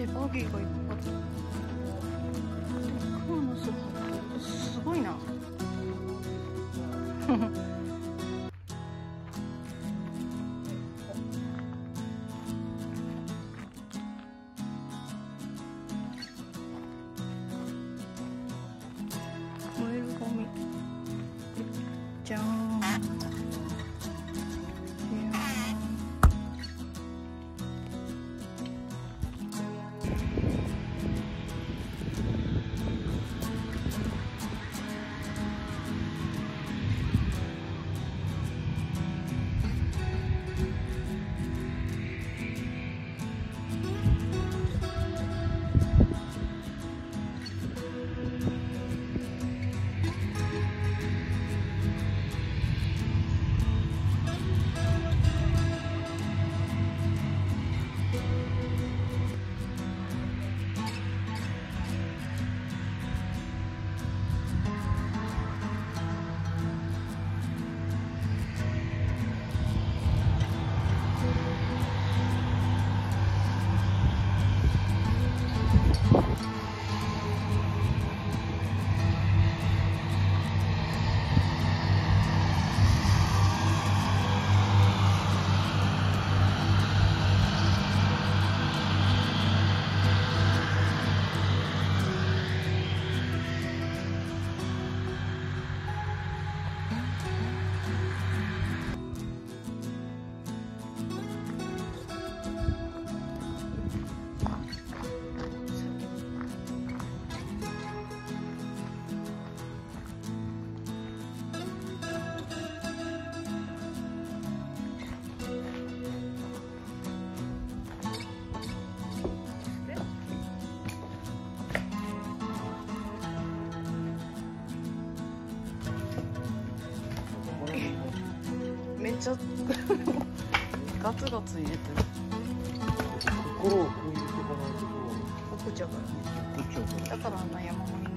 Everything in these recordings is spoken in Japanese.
से होगी कोई ガツガツ入れてる。心をこういうところ奥ちゃからこっちをこうだからあんな山盛り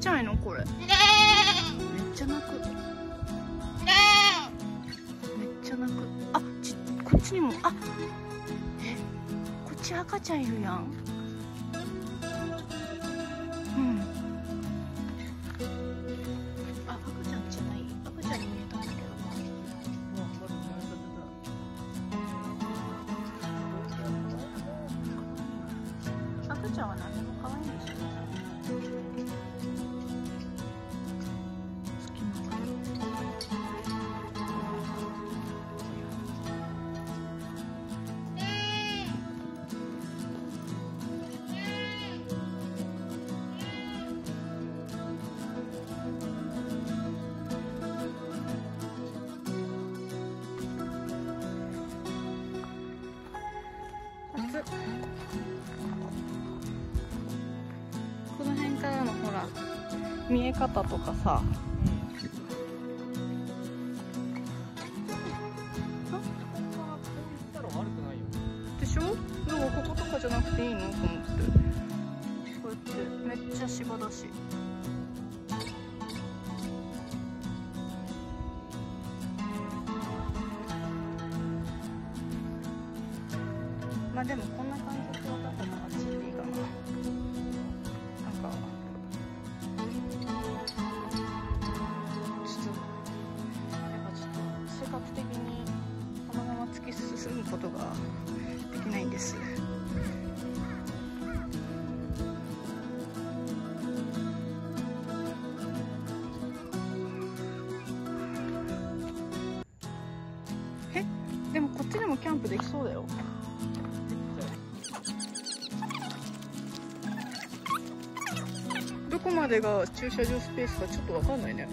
ちゃいのこれ。めっちゃ泣く。めっちゃ泣く。あちこっちにもあえこっち赤ちゃんいるやん。え方とかさ。でしょ？でもこことかじゃなくていいの？と思って。こうやってめっちゃ芝だし。まあでもこんな感じで渡ったでが駐車場スペースかちょっとわかんないね。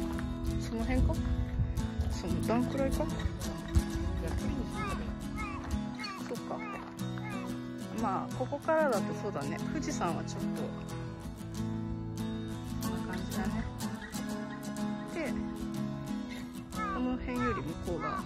その辺か？その段くらいか？そっか。まあここからだとそうだね。富士山はちょっとこんな感じだね。でこの辺より向こうが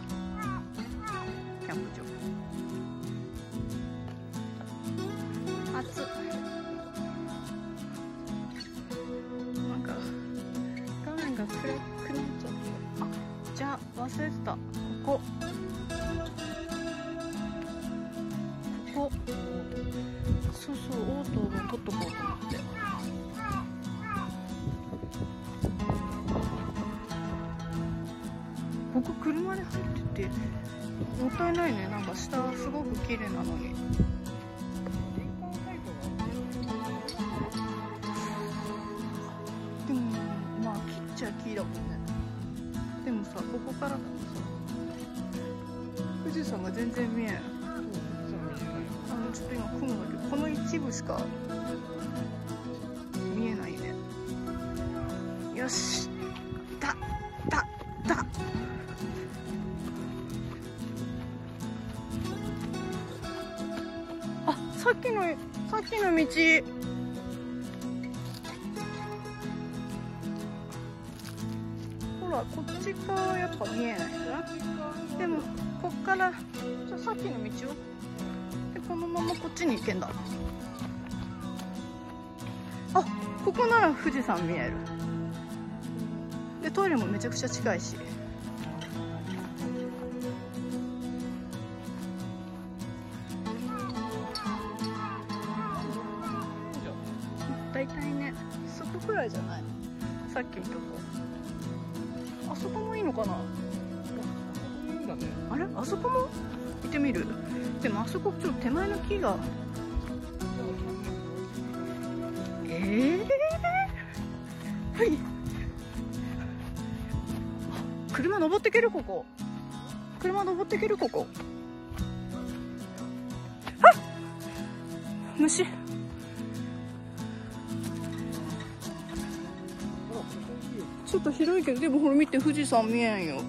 下すごく綺麗なのに。でもまあ切っちゃ木だもんね。でもさここからだとさ富士山が全然見えんあのちょっと今雲だけどこの一部しか見えないね。よし。っきの道ほらこっち側やっぱ見えないな。でもこっからじゃさっきの道を。でこのままこっちに行けんだ。あここなら富士山見える。でトイレもめちゃくちゃ近いし。木が。ええー、はい。車登ってけるここ。車登ってけるここ。あ虫。ちょっと広いけどでもほら見て富士山見えんよ。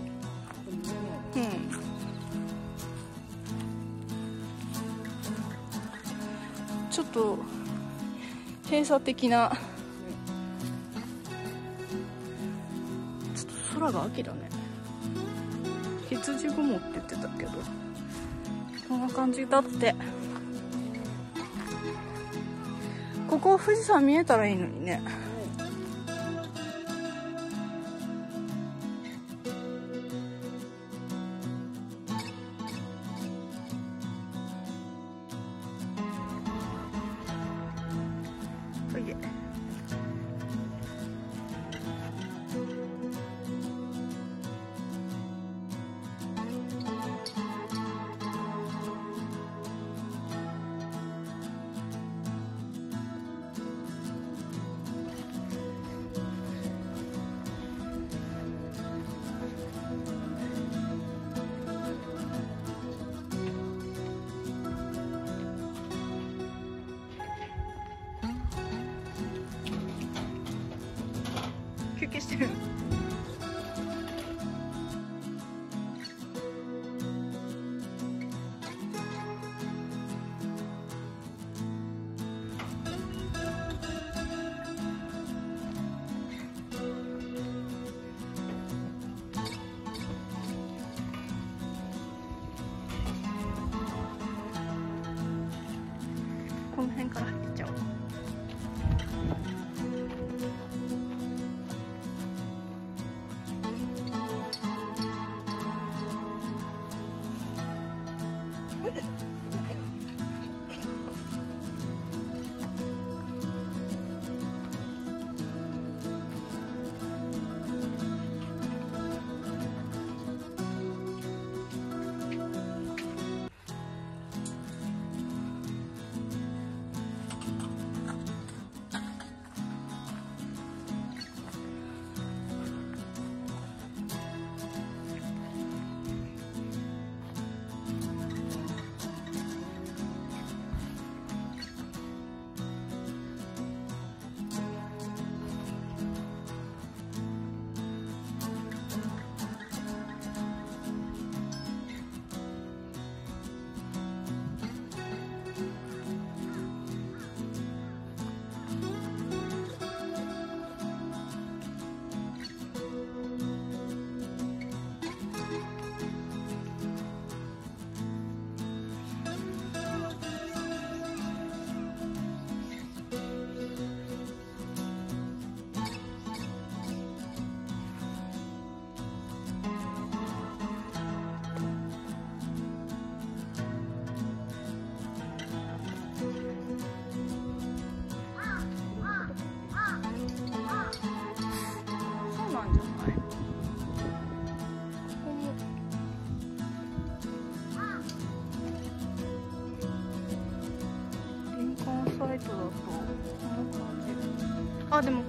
と閉鎖的な。ちょっと空が秋だね。羊雲って言ってたけど。こんな感じだって。ここ富士山見えたらいいのにね。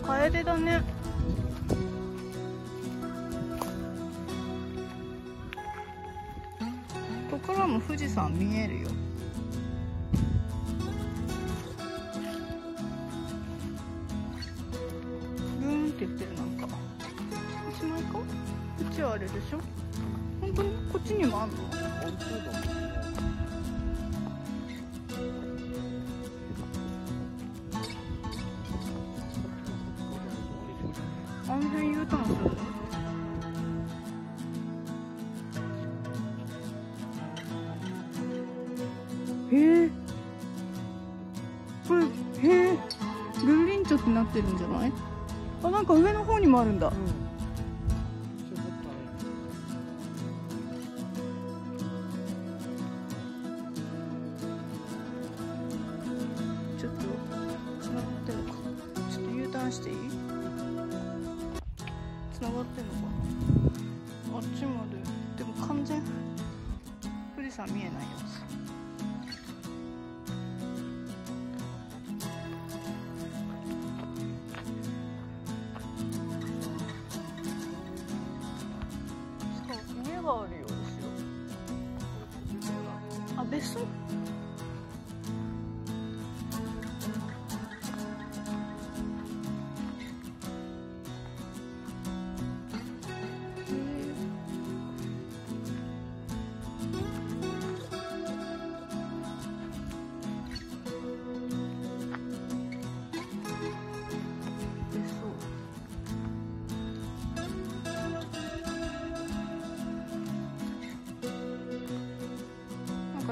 カエデだね。ここからも富士山見えるよ。ブーンって言ってるなんか。こっちないかこっちはあれでしょ。本当にこっちにもあんの本当だもんねあの？だうん。ちょっとつながってるのか。ちょっと U ターンしていいつながってんのか。なあっちまで。でも完全。富士山見えないやつ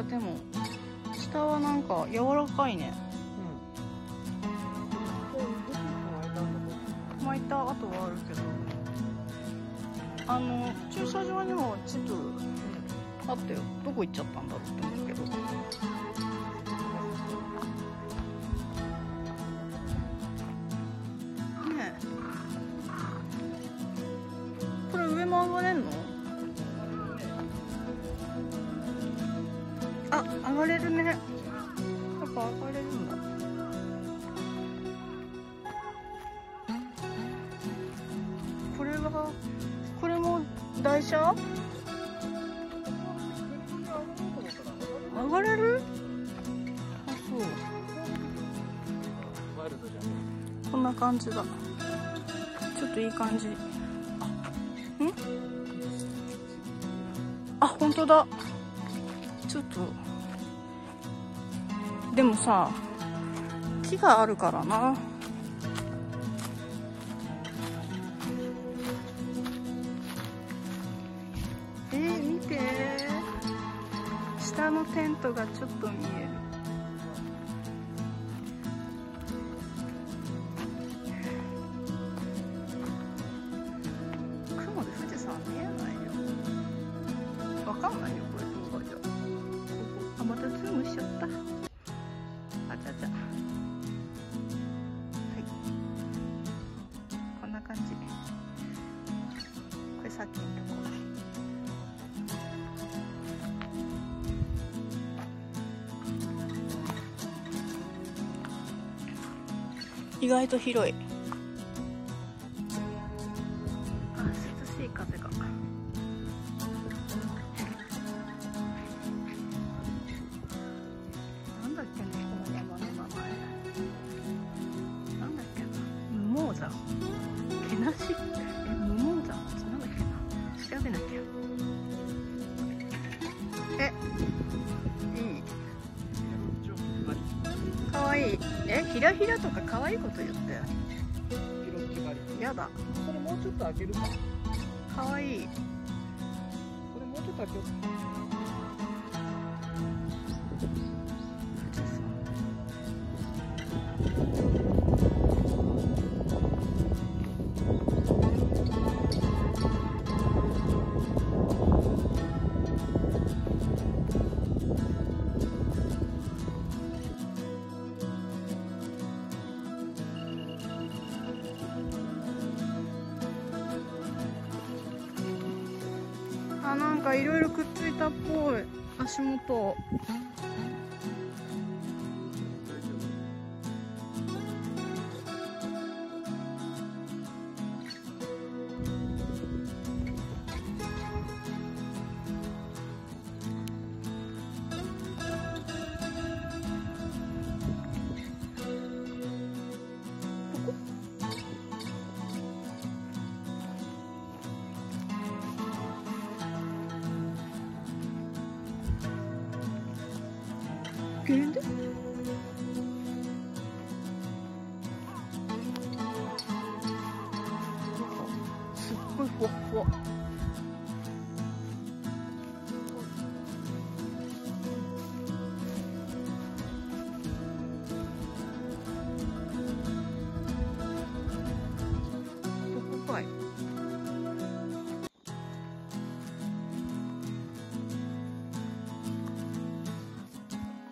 かでも下はなんか柔らかいね。うん。巻いた跡はあるけどあの駐車場にも地図あったよ。どこ行っちゃったんだろうって台車上がれる？あそう。こんな感じだ。ちょっといい感じ。ん？あ本当だ。ちょっと。でもさ木があるからな。外と広い。あ涼しい風がなんだっけねこの山の名前。なんだっけな。無毛山けなし。え無毛山なんだっけな。調べなきゃ。ええひらひらとかかわいいこと言って。やだそれもうちょっと開けるか。かわいいこれもうちょっと開けようかいろいろくっついたっぽい足元。ごいふわっふわどこかい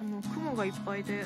あの雲がいっぱいで